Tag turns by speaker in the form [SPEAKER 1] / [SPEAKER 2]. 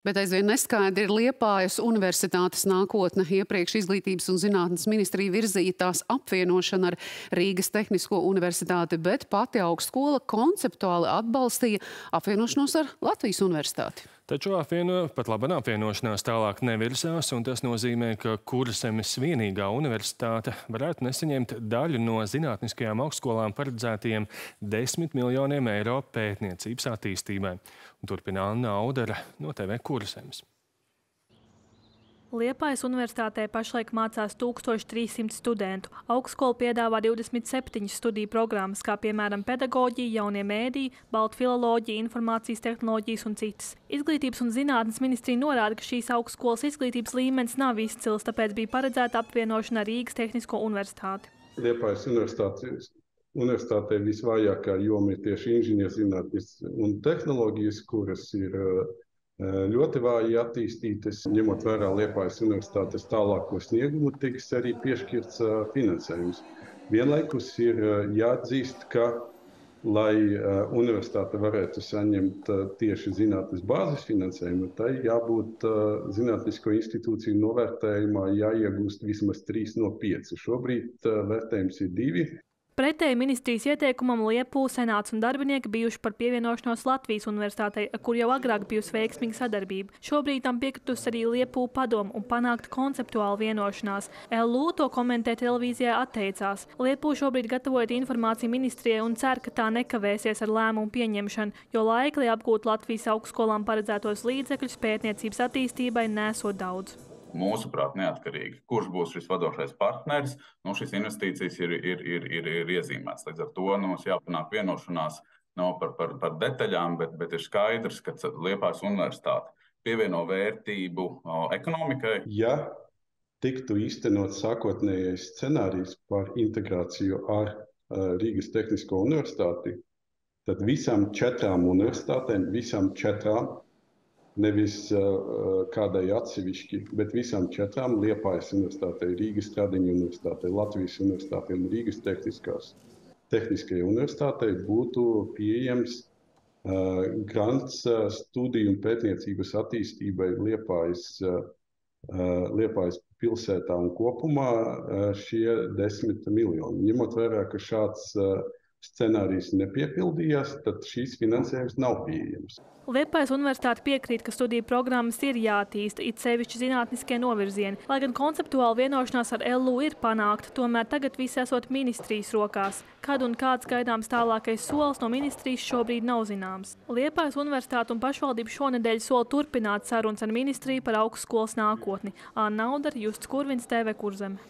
[SPEAKER 1] Bet aizvien neskaidri ir Liepājas universitātes nākotne. Iepriekš Izglītības un zinātnes ministrija virzīja tās apvienošanu ar Rīgas Tehnisko universitāti, bet pati augstskola konceptuāli atbalstīja apvienošanos ar Latvijas universitāti.
[SPEAKER 2] Taču apvieno, pat laba apvienošanās tālāk nevirzās, un tas nozīmē, ka Kurzemes vienīgā universitāte varētu nesaņemt daļu no zinātniskajām augstskolām paredzētajiem 10 miljoniem eiro pētniecības attīstībai. Un turpina Anna Audara no TV Kurzemes.
[SPEAKER 3] Liepājas universitātē pašlaik mācās 1300 studentu. Augstskola piedāvā 27 studiju programmas, kā piemēram pedagoģija, jaunie mēdī, baltu filoloģija, informācijas tehnoloģijas un citas. Izglītības un zinātnes ministrija norāda, ka šīs augstskolas izglītības līmenis nav izcils, tāpēc bija paredzēta apvienošana ar Rīgas Tehnisko universitāti.
[SPEAKER 4] Liepājas universitātes universitātē visvājākā joma ir tieši inženierzinātnes un tehnoloģijas, kuras ir ļoti vāji attīstītas. Ņemot vērā Liepājas universitātes tālāko sniegumu, tiks arī piešķirts finansējums. Vienlaikus ir jāatzīst, ka, lai universitāte varētu saņemt tieši zinātnes bāzes finansējumu, tai jābūt zinātnisko institūciju novērtējumā jāiegūst vismaz 3 no 5. Šobrīd vērtējums ir 2.
[SPEAKER 3] Pretēji ministrijas ieteikumam Liepu senāts un darbinieki bijuši par pievienošanos Latvijas universitātei, kur jau agrāk bijusi veiksmīga sadarbība. Šobrīd tam piekritus arī Liepu padomu un panākt konceptuālu vienošanās. LU to komentē televīzijā atteicās. Liepu šobrīd gatavojot informāciju ministrijai un cer, ka tā nekavēsies ar lēmumu pieņemšanu, jo laika, lai apgūtu Latvijas augstskolām paredzētos līdzekļus pētniecības attīstībai, nesot daudz
[SPEAKER 5] mūsuprāt, neatkarīgi. Kurš būs šis vadošais partneris, nu, šīs investīcijas ir, ir, ir, ir, ir iezīmētas. Līdz ar to nu, mums jāpanāk vienošanās no, par, par, par detaļām, bet, bet ir skaidrs, ka Liepājas universitāte pievieno vērtību o, ekonomikai.
[SPEAKER 4] Ja tiktu īstenot sākotnējais scenārijs par integrāciju ar uh, Rīgas Tehnisko universitāti, tad visām četrām universitātēm, visām četrām nevis uh, kādai atsevišķi, bet visām četrām - Liepājas universitātei, Rīgas Stradiņu universitātei, Latvijas universitātei un Rīgas tehniskās, tehniskajai universitātei būtu pieejams uh, grants uh, studiju un pētniecības attīstībai Liepājas, uh, Liepājas pilsētā un kopumā uh, šie desmit miljoni. Ņemot vērā, ka šāds uh, scenārijs nepiepildījās, tad šīs finansējums nav pieejams.
[SPEAKER 3] Liepājas universitāte piekrīt, ka studiju programmas ir jātīsta, it sevišķi zinātniskie novirzieni. Lai gan konceptuāli vienošanās ar LU ir panākta, tomēr tagad viss esot ministrijas rokās. Kad un kāds gaidāms tālākais solis no ministrijas šobrīd nav zināms. Liepājas universitāte un pašvaldība šonedēļ sola turpināt sarunas ar ministriju par augstskolas nākotni. Āna Naudar, Justs Kurvins, TV Kurzeme.